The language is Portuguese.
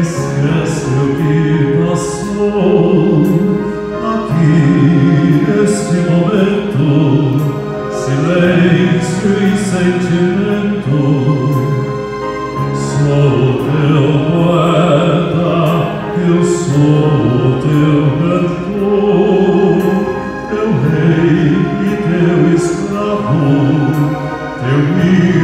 esquece é o que passou aqui neste momento, silêncio e sentimento. Sou o teu poeta, eu sou o teu cantor, teu rei e teu escravo, teu filho.